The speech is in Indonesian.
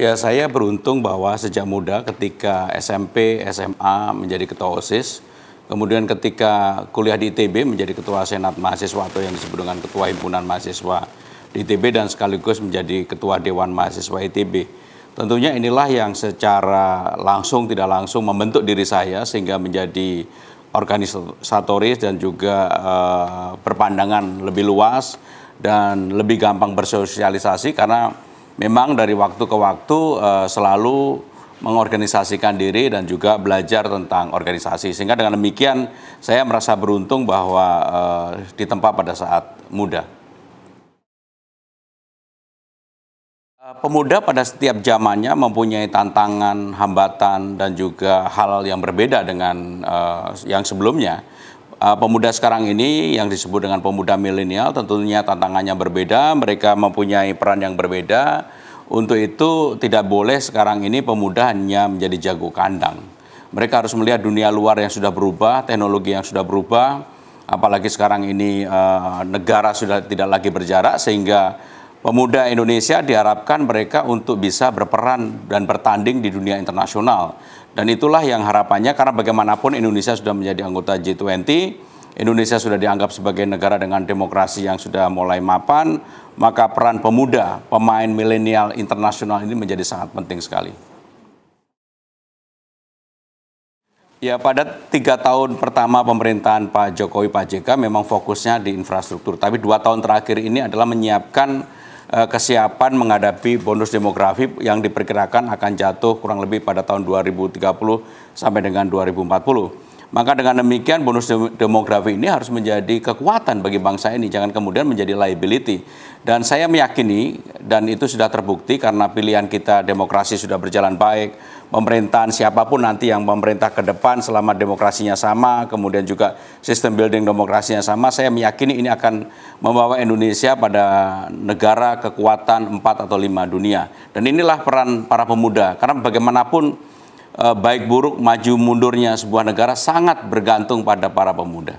Ya, saya beruntung bahwa sejak muda ketika SMP, SMA menjadi ketua OSIS, kemudian ketika kuliah di ITB menjadi ketua Senat Mahasiswa atau yang disebut dengan ketua Himpunan Mahasiswa di ITB dan sekaligus menjadi ketua Dewan Mahasiswa ITB. Tentunya inilah yang secara langsung tidak langsung membentuk diri saya sehingga menjadi organisatoris dan juga uh, lebih luas dan lebih gampang bersosialisasi karena memang dari waktu ke waktu uh, selalu mengorganisasikan diri dan juga belajar tentang organisasi sehingga dengan demikian saya merasa beruntung bahwa uh, ditempa pada saat muda. Pemuda pada setiap zamannya mempunyai tantangan, hambatan, dan juga hal yang berbeda dengan uh, yang sebelumnya. Uh, pemuda sekarang ini yang disebut dengan pemuda milenial tentunya tantangannya berbeda, mereka mempunyai peran yang berbeda. Untuk itu tidak boleh sekarang ini pemuda hanya menjadi jago kandang. Mereka harus melihat dunia luar yang sudah berubah, teknologi yang sudah berubah, apalagi sekarang ini uh, negara sudah tidak lagi berjarak sehingga pemuda Indonesia diharapkan mereka untuk bisa berperan dan bertanding di dunia internasional. Dan itulah yang harapannya karena bagaimanapun Indonesia sudah menjadi anggota G20, Indonesia sudah dianggap sebagai negara dengan demokrasi yang sudah mulai mapan, maka peran pemuda, pemain milenial internasional ini menjadi sangat penting sekali. Ya, pada tiga tahun pertama pemerintahan Pak Jokowi, Pak JK memang fokusnya di infrastruktur. Tapi dua tahun terakhir ini adalah menyiapkan kesiapan menghadapi bonus demografi yang diperkirakan akan jatuh kurang lebih pada tahun 2030 sampai dengan 2040. Maka dengan demikian bonus demografi ini harus menjadi kekuatan bagi bangsa ini, jangan kemudian menjadi liability. Dan saya meyakini, dan itu sudah terbukti karena pilihan kita demokrasi sudah berjalan baik, pemerintahan siapa pun nanti yang memerintah ke depan selama demokrasinya sama, kemudian juga sistem building demokrasinya sama, saya meyakini ini akan membawa Indonesia pada negara kekuatan 4 atau 5 dunia. Dan inilah peran para pemuda, karena bagaimanapun eh, baik buruk maju mundurnya sebuah negara sangat bergantung pada para pemuda.